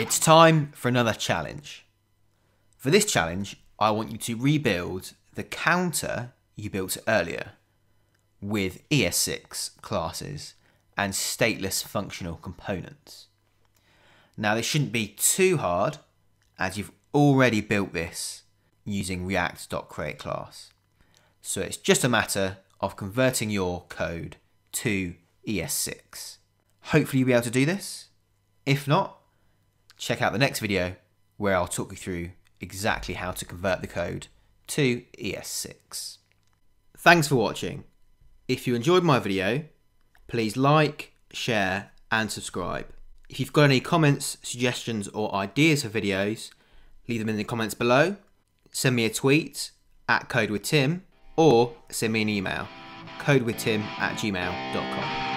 It's time for another challenge. For this challenge, I want you to rebuild the counter you built earlier with ES6 classes and stateless functional components. Now, this shouldn't be too hard as you've already built this using React.createClass. So it's just a matter of converting your code to ES6. Hopefully you'll be able to do this. If not, check out the next video where I'll talk you through exactly how to convert the code to ES6. Thanks for watching. If you enjoyed my video, please like, share and subscribe. If you've got any comments, suggestions or ideas for videos, leave them in the comments below, send me a tweet at codewithtim or send me an email codewithtim at gmail.com.